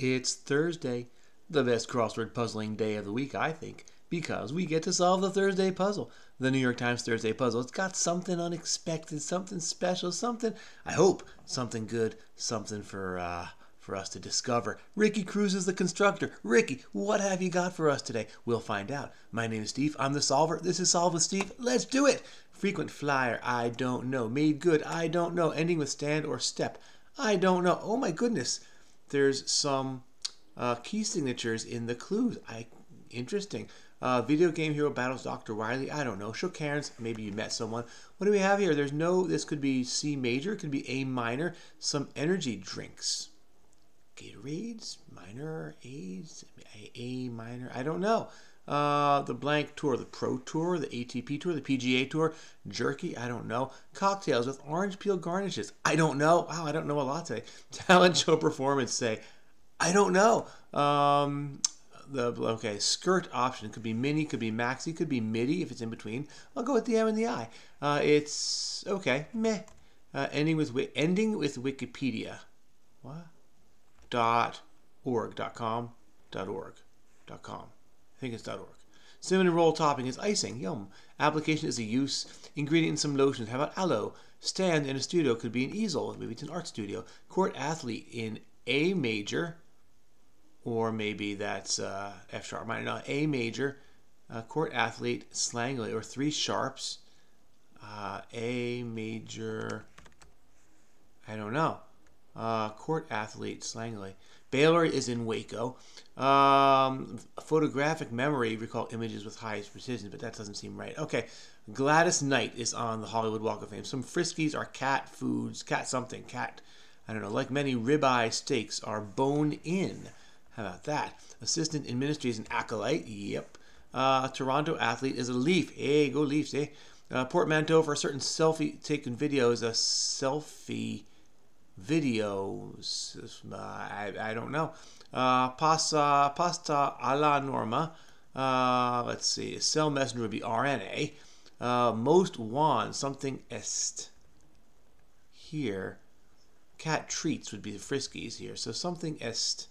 It's Thursday, the best crossword puzzling day of the week, I think, because we get to solve the Thursday puzzle. The New York Times Thursday puzzle. It's got something unexpected, something special, something, I hope, something good, something for, uh, for us to discover. Ricky Cruz is the constructor. Ricky, what have you got for us today? We'll find out. My name is Steve. I'm the solver. This is Solve with Steve. Let's do it. Frequent flyer, I don't know. Made good, I don't know. Ending with stand or step, I don't know. Oh my goodness there's some uh, key signatures in the clues. I interesting. Uh, video game hero battles Dr. Wily. I don't know. Shook hands. Maybe you met someone. What do we have here? There's no. This could be C major. it Could be A minor. Some energy drinks. Gatorades. Minor. A's. A minor. I don't know. Uh, the blank tour, the pro tour, the ATP tour, the PGA tour, jerky, I don't know. Cocktails with orange peel garnishes, I don't know. Wow, I don't know a lot today. Talent show performance, say, I don't know. Um, the okay skirt option could be mini, could be maxi, could be midi if it's in between. I'll go with the M and the I. Uh, it's okay, meh. Uh, ending with ending with Wikipedia. What? Dot org. Dot com. Dot org. Dot com. I think it's .org. Cinnamon roll topping is icing. Yum. Application is a use. Ingredient in some lotions. How about aloe? Stand in a studio could be an easel. Maybe it's an art studio. Court athlete in A major. Or maybe that's uh, F sharp minor. No, A major. Uh, court athlete, slangly, or three sharps. Uh, a major. I don't know. Uh, court athlete, slangly. Baylor is in Waco. Um, photographic memory, recall images with highest precision, but that doesn't seem right. Okay, Gladys Knight is on the Hollywood Walk of Fame. Some Friskies are cat foods, cat something, cat, I don't know, like many ribeye steaks are bone in. How about that? Assistant in ministry is an acolyte. Yep. Uh, Toronto athlete is a leaf. Hey, go Leafs, eh? Uh, portmanteau for a certain selfie taken video is a selfie videos. Uh, I, I don't know. Uh, pasta, pasta alla norma. Uh, let's see. Cell messenger would be RNA. Uh, most wands, something est. Here. Cat treats would be the friskies here. So something est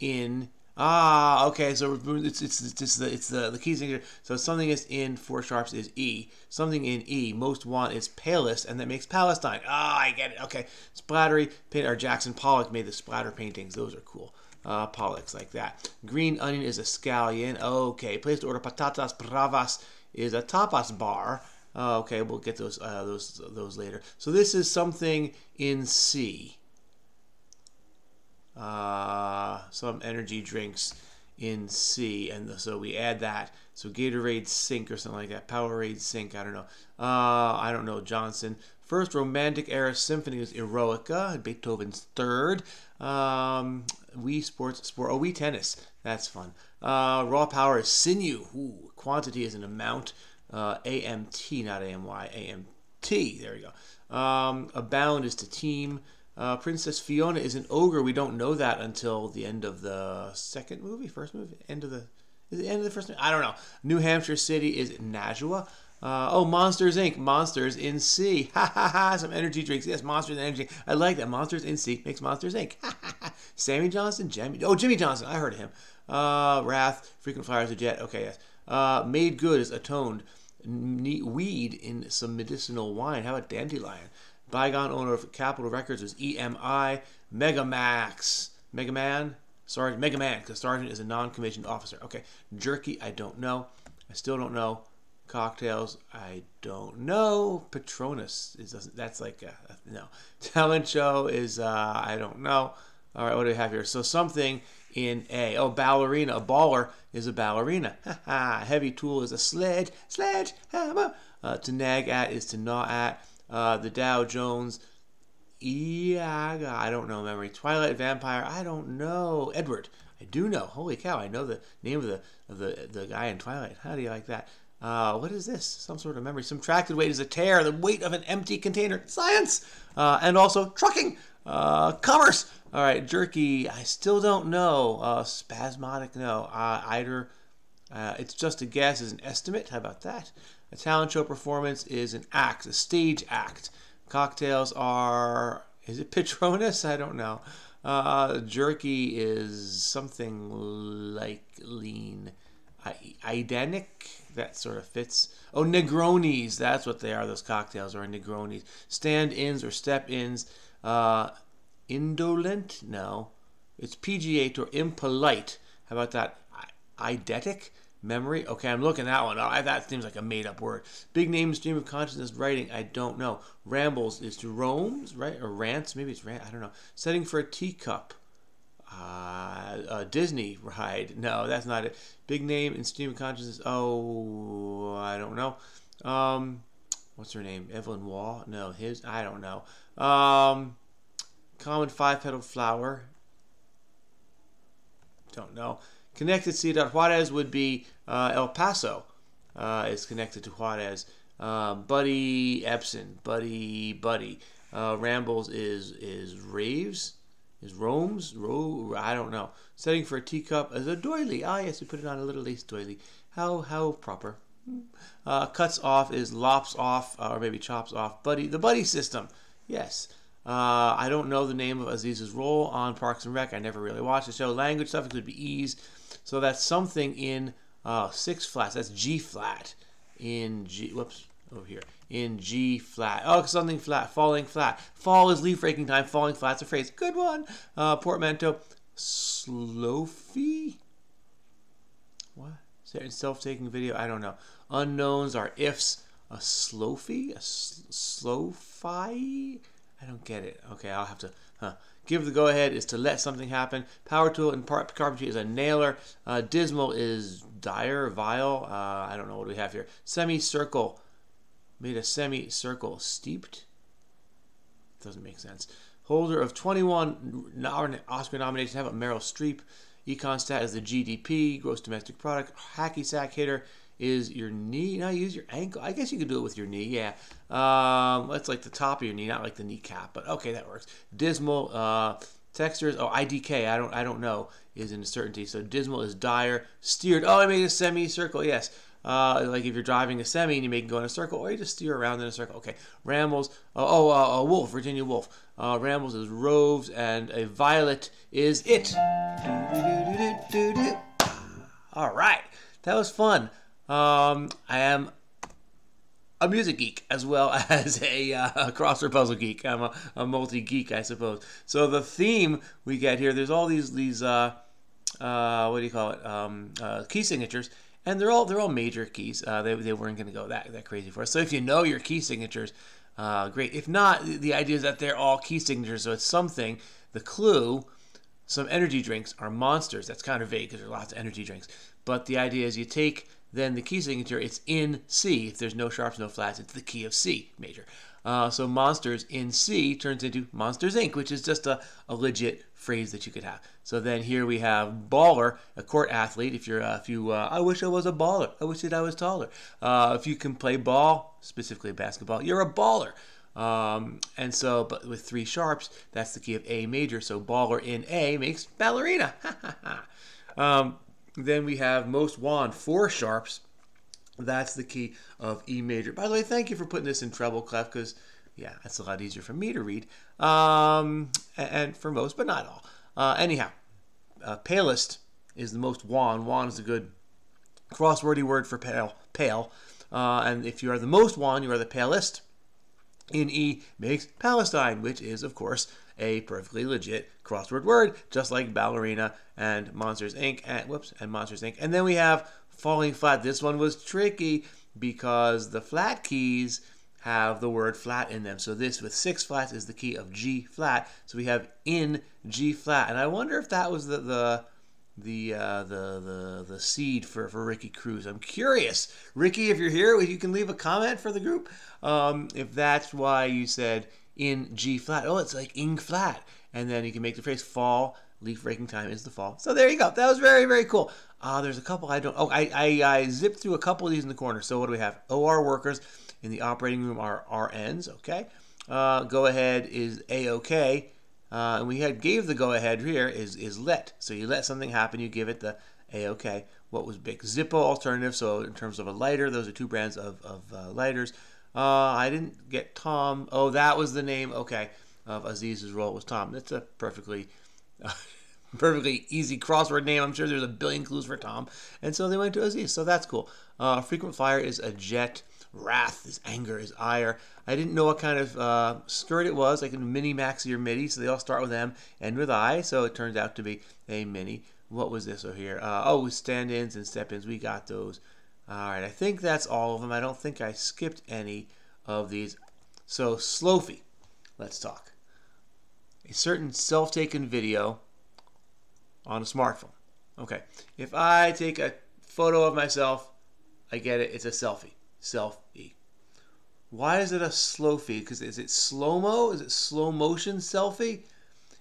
in Ah, okay. So it's it's it's the it's the the key signature. So something is in four sharps is E. Something in E. Most want is palest, and that makes Palestine. Ah, I get it. Okay. Splattery paint or Jackson Pollock made the splatter paintings. Those are cool. Uh, Pollocks like that. Green onion is a scallion. Okay. Place to order patatas bravas is a tapas bar. Uh, okay, we'll get those uh, those those later. So this is something in C uh, some energy drinks in C, and so we add that. So Gatorade Sync or something like that. Powerade Sync, I don't know. Uh, I don't know, Johnson. First Romantic Era Symphony is Eroica, Beethoven's third. Um, Wii Sports, Sport, oh, Wii Tennis, that's fun. Uh, raw Power is Sinew, Ooh, quantity is an amount. Uh, AMT, not AMY, AMT, there we go. Um, Abound is to teem. Uh, Princess Fiona is an ogre. We don't know that until the end of the second movie, first movie, end of the is the end of the first movie? I don't know. New Hampshire City is Nashua. Uh, oh, Monsters Inc. Monsters in C. Ha ha ha. Some energy drinks. Yes, Monsters Energy. I like that. Monsters in C makes Monsters Inc. Ha ha ha. Sammy Johnson, Jimmy. Oh, Jimmy Johnson. I heard of him. Uh, Wrath, Frequent Flyers of Jet. Okay, yes. Uh, made good is atoned. Weed in some medicinal wine. How about dandelion? Bygone owner of Capitol Records was EMI Mega Max. Mega Man? Sergeant Mega Man, because Sergeant is a non commissioned officer. Okay. Jerky, I don't know. I still don't know. Cocktails, I don't know. Patronus is that's like a, no. Talent show is uh, I don't know. All right, what do we have here? So something in A. Oh, ballerina. A baller is a ballerina. Ha ha. Heavy tool is a sledge. Sledge hammer. Uh, to nag at is to gnaw at. Uh, the Dow Jones. Iaga, I don't know memory. Twilight Vampire, I don't know. Edward, I do know. Holy cow, I know the name of the of the, the guy in Twilight. How do you like that? Uh, what is this? Some sort of memory. Subtracted weight is a tear. the weight of an empty container. Science! Uh, and also trucking, uh, commerce. All right, jerky, I still don't know. Uh, spasmodic, no. Uh, either. Uh, it's just a guess, is an estimate. How about that? A talent show performance is an act, a stage act. Cocktails are, is it Patronus? I don't know. Uh, jerky is something like lean. I- Idenic, that sort of fits. Oh, Negronis, that's what they are. Those cocktails are Negronis. Stand-ins or step-ins. Uh, indolent? No. It's PGA or impolite. How about that? I- Eidetic? Memory? Okay, I'm looking at that one. Oh, that seems like a made up word. Big name, stream of consciousness, writing, I don't know. Rambles is to roams, right? Or rants? Maybe it's rant, I don't know. Setting for a teacup. Uh, Disney ride. No, that's not it. Big name in stream of consciousness. Oh, I don't know. Um, what's her name? Evelyn Waugh? No, his. I don't know. Um, common five-petaled flower. Don't know. Connected Ciudad Juarez would be uh, El Paso. Uh, is connected to Juarez. Uh, Buddy Ebsen, Buddy Buddy. Uh, Rambles is is raves, is roams, ro. I don't know. Setting for a teacup as a doily. Ah yes, we put it on a little lace doily. How how proper. Uh, cuts off is lops off uh, or maybe chops off. Buddy the buddy system. Yes. Uh, I don't know the name of Aziz's role on Parks and Rec. I never really watched the show. Language stuff could be ease. So that's something in uh, six flats. That's G flat in G. Whoops, over here in G flat. Oh, something flat, falling flat. Fall is leaf raking time. Falling flat's a phrase. Good one. Uh, portmanteau. Slowfie. in Self-taking video. I don't know. Unknowns are ifs. A slowfie. A sl- slowfie. I don't get it. Okay, I'll have to. Huh. Give the go ahead is to let something happen. Power tool in part carpentry is a nailer. Uh, dismal is dire, vile. Uh, I don't know what we have here. Semicircle. Made a semicircle. Steeped? Doesn't make sense. Holder of 21 Oscar nominations. How about Meryl Streep? Econ stat is the GDP, gross domestic product. Hacky sack hitter is your knee. Now use your ankle. I guess you could do it with your knee. Yeah, um, that's like the top of your knee, not like the kneecap. But okay, that works. Dismal uh, textures. Oh, IDK. I don't. I don't know. Is in certainty. So dismal is dire. Steered. Oh, I made a semicircle. Yes. Uh, like if you're driving a semi and you make it go in a circle, or you just steer around in a circle. Okay. Rambles. Oh, oh uh, a wolf. Virginia Woolf. Uh, rambles is roves, and a violet is it. All right. That was fun. Um, I am a music geek as well as a uh, crossword puzzle geek. I'm a, a multi geek, I suppose. So the theme we get here, there's all these these uh, uh, what do you call it? Um, uh, key signatures, and they're all they're all major keys. Uh, they, they weren't going to go that that crazy for us. So if you know your key signatures, uh, great. If not, the idea is that they're all key signatures. So it's something. The clue. Some energy drinks are monsters. That's kind of vague because there are lots of energy drinks. But the idea is you take then the key signature, it's in C. If there's no sharps, no flats, it's the key of C major. Uh, so Monsters in C turns into Monsters Inc., which is just a, a legit phrase that you could have. So then here we have baller, a court athlete. If you're, uh, if you, uh, I wish I was a baller. I wish that I was taller. Uh, if you can play ball, specifically basketball, you're a baller. Um, and so, but with three sharps, that's the key of A major. So baller in A makes ballerina. um, then we have most wand, four sharps. That's the key of E major. By the way, thank you for putting this in treble clef because, yeah, that's a lot easier for me to read. Um, and for most, but not all. Uh, anyhow, uh, palest is the most wand. Wand is a good crosswordy word for pale. Pale. Uh, and if you are the most wand, you are the palest. In E makes Palestine, which is, of course, a perfectly legit crossword word, just like ballerina and Monsters Inc. and whoops and Monsters Inc. And then we have falling flat. This one was tricky because the flat keys have the word flat in them. So this with six flats is the key of G flat. So we have in G flat, and I wonder if that was the the the uh, the the the seed for for Ricky Cruz. I'm curious, Ricky, if you're here, you can leave a comment for the group. Um, if that's why you said in G flat. Oh, it's like ing flat. And then you can make the phrase fall, leaf breaking time is the fall. So there you go. That was very, very cool. Uh, there's a couple I don't, oh, I, I, I zipped through a couple of these in the corner. So what do we have? OR workers in the operating room are RNs, okay? Uh, go ahead is A-OK. Uh, and we had gave the go ahead here is, is let. So you let something happen, you give it the A-OK. What was big? Zippo alternative. So in terms of a lighter, those are two brands of, of uh, lighters. Uh, I didn't get Tom. Oh, that was the name. Okay, of Aziz's role was Tom. That's a perfectly perfectly easy crossword name. I'm sure there's a billion clues for Tom. And so they went to Aziz. So that's cool. Uh, frequent flyer is a jet. Wrath is anger, is ire. I didn't know what kind of uh, skirt it was, like a mini, maxi, or midi. So they all start with M, end with I. So it turns out to be a mini. What was this over here? Uh, oh, stand-ins and step-ins. We got those. All right, I think that's all of them. I don't think I skipped any of these. So Slofi, let's talk. A certain self-taken video on a smartphone. Okay, if I take a photo of myself, I get it. It's a selfie. Selfie. Why is it a Slofi? Because is it slow mo? Is it slow motion selfie?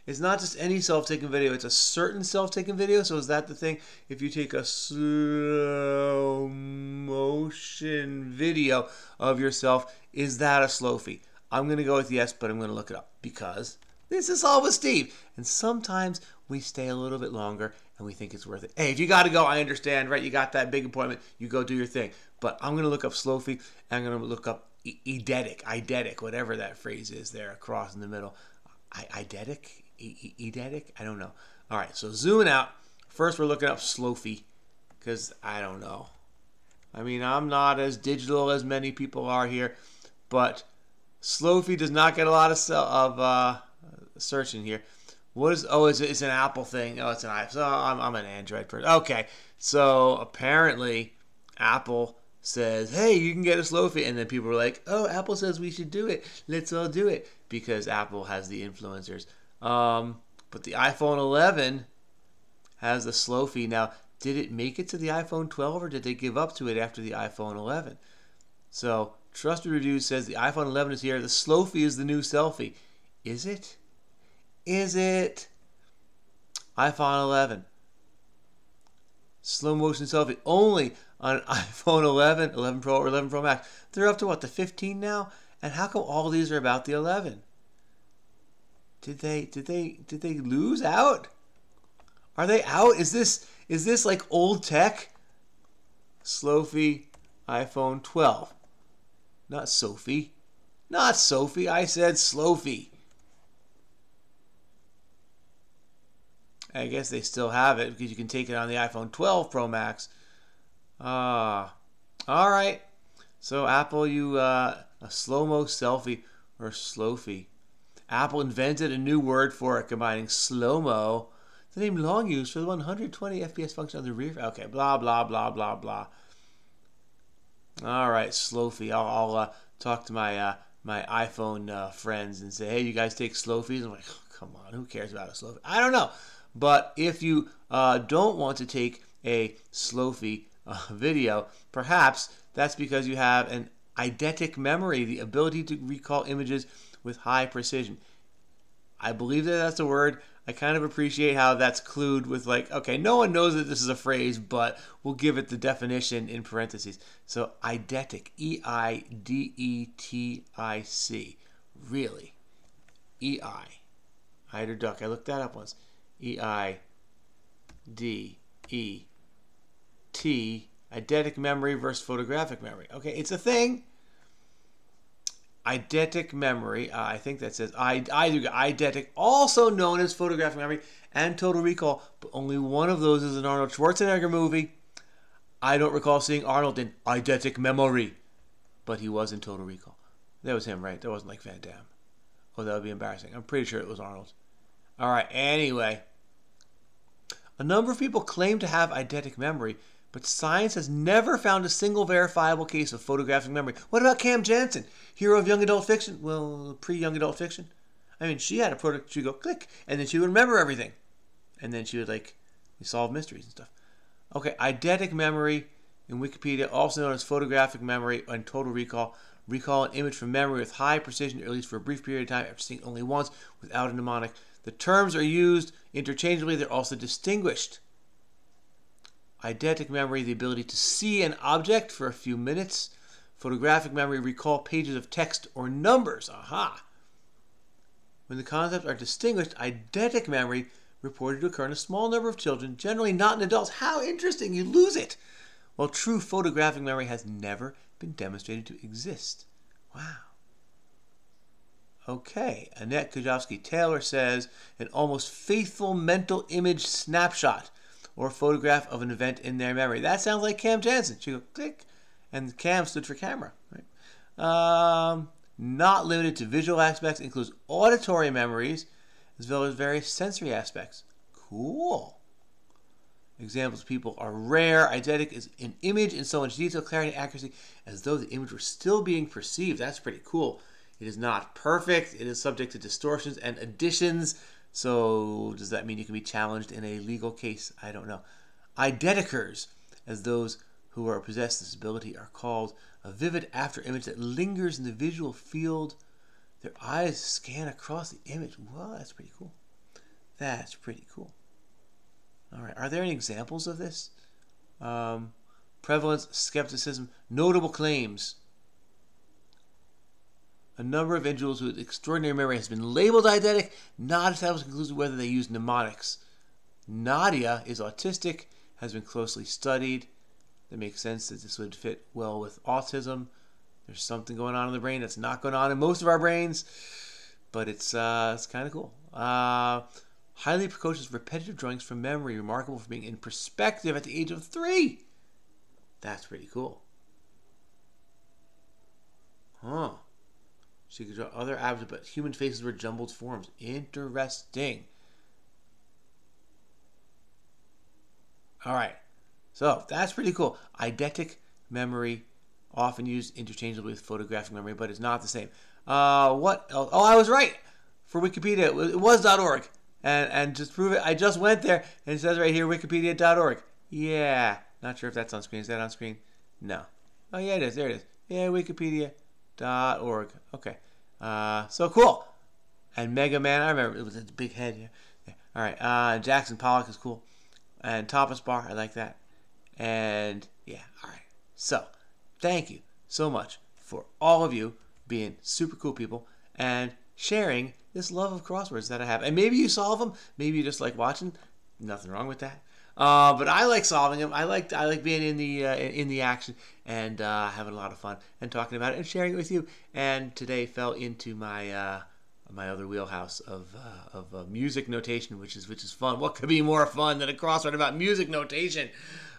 It's not just any self-taken video. It's a certain self-taken video. So is that the thing? If you take a slow motion video of yourself, is that a Slofi? I'm gonna go with yes, but I'm gonna look it up because this is all with Steve. And sometimes we stay a little bit longer and we think it's worth it. Hey, if you got to go, I understand, right? You got that big appointment, you go do your thing. But I'm going to look up Slofi and I'm going to look up eidetic, eidetic, whatever that phrase is there across in the middle. I, eidetic? eidetic? I don't know. All right, so zooming out. First, we're looking up Slofi because I don't know. I mean, I'm not as digital as many people are here, but Slofi does not get a lot of, of uh, searching here. What is? Oh, it's, it's an Apple thing. Oh, it's an iPhone. So I'm, I'm an Android person. Okay, so apparently Apple says, "Hey, you can get a slow Slofi," and then people are like, "Oh, Apple says we should do it. Let's all do it because Apple has the influencers." Um, but the iPhone 11 has the Slofi now. Did it make it to the iPhone 12, or did they give up to it after the iPhone 11? So, Trusted Review says the iPhone 11 is here. The Slofi is the new selfie. Is it? Is it iPhone 11? Slow motion selfie only on iPhone 11, 11 Pro, or 11 Pro Max. They're up to what, the 15 now? And how come all these are about the 11? Did they did they did they lose out? Are they out? Is this is this like old tech? Slofi iPhone 12. Not Sophie. Not Sophie. I said Slofi. I guess they still have it because you can take it on the iPhone 12 Pro Max. Ah, uh, all right. So Apple, you uh, a slow mo selfie or slowfie. Apple invented a new word for it, combining slow mo, the name long used for the 120 FPS function on the rear. Okay, blah blah blah blah blah. All right, slowfie. I'll, I'll uh, talk to my uh, my iPhone uh, friends and say, hey, you guys take slowfies? I'm like, oh, come on, who cares about a slowfie? I don't know. But if you uh, don't want to take a Slofi uh, video, perhaps that's because you have an eidetic memory, the ability to recall images with high precision. I believe that that's a word. I kind of appreciate how that's clued with like, okay, no one knows that this is a phrase, but we'll give it the definition in parentheses. So eidetic, E I D E T I C, really, E I, eider duck. I looked that up once. E I D E T, eidetic memory versus photographic memory. Okay, it's a thing. Eidetic memory, uh, I think that says I, I eidetic, also known as photographic memory and total recall, but only one of those is an Arnold Schwarzenegger movie. I don't recall seeing Arnold in eidetic memory, but he was in total recall. That was him, right? That wasn't like Van Damme. Oh, that would be embarrassing. I'm pretty sure it was Arnold. All right, anyway. A number of people claim to have eidetic memory, but science has never found a single verifiable case of photographic memory. What about Cam Jansen, hero of young adult fiction? Well, pre young adult fiction. I mean, she had a product, she'd go click, and then she would remember everything. And then she would, like, solve mysteries and stuff. Okay, eidetic memory in Wikipedia, also known as photographic memory and total recall. Recall an image from memory with high precision, or at least for a brief period of time, after seeing only once without a mnemonic. The terms are used interchangeably, they're also distinguished. Eidetic memory, the ability to see an object for a few minutes. Photographic memory, recall pages of text or numbers. Aha! When the concepts are distinguished, eidetic memory reported to occur in a small number of children, generally not in adults. How interesting! You lose it! While true photographic memory has never been demonstrated to exist. Wow. Okay, Annett Kujawski Taylor says an almost faithful mental image snapshot or photograph of an event in their memory. That sounds like Cam Jansen. She goes click, and Cam stood for camera. Right? Um, not limited to visual aspects, includes auditory memories as well as various sensory aspects. Cool. Examples of people are rare. Eidetic is an image in so much detail, clarity, and accuracy as though the image were still being perceived. That's pretty cool. It is not perfect. It is subject to distortions and additions. So, does that mean you can be challenged in a legal case? I don't know. Eidetikers, as those who are possessed this ability, are called a vivid after image that lingers in the visual field. Their eyes scan across the image. Whoa, that's pretty cool. That's pretty cool. All right, are there any examples of this? Um, prevalence, skepticism, notable claims. A number of individuals with extraordinary memory has been labeled eidetic, not established conclusive whether they use mnemonics. Nadia is autistic, has been closely studied. That makes sense that this would fit well with autism. There's something going on in the brain that's not going on in most of our brains, but it's uh, it's kind of cool. Uh, highly precocious repetitive drawings from memory, remarkable for being in perspective at the age of three. That's pretty cool. Huh. She could draw other objects, but human faces were jumbled forms. Interesting. All right. So that's pretty cool. Eidetic memory, often used interchangeably with photographic memory, but it's not the same. Uh, what else? Oh, I was right. For Wikipedia, it was .org. And, and just prove it, I just went there, and it says right here, wikipedia.org. Yeah. Not sure if that's on screen. Is that on screen? No. Oh, yeah, it is. There it is. Yeah, Wikipedia org. Okay. Uh, so cool. And Mega Man, I remember it was a big head. Yeah. All right. Uh, Jackson Pollock is cool. And tapas bar, I like that. And yeah, all right. So thank you so much for all of you being super cool people and sharing this love of crosswords that I have. And maybe you solve them. Maybe you just like watching. Nothing wrong with that. Uh, but I like solving them. I like I like being in the uh, in the action and uh, having a lot of fun and talking about it and sharing it with you. And today fell into my uh, my other wheelhouse of uh, of uh, music notation, which is which is fun. What could be more fun than a crossword about music notation?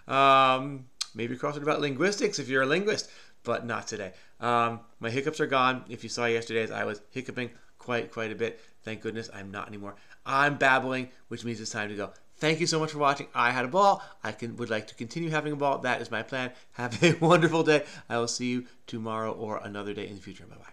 Um, maybe a crossword about linguistics if you're a linguist, but not today. Um, my hiccups are gone. If you saw yesterday's, I was hiccuping quite quite a bit. Thank goodness I'm not anymore. I'm babbling, which means it's time to go. Thank you so much for watching. I had a ball. I can would like to continue having a ball. That is my plan. Have a wonderful day. I will see you tomorrow or another day in the future. Bye bye.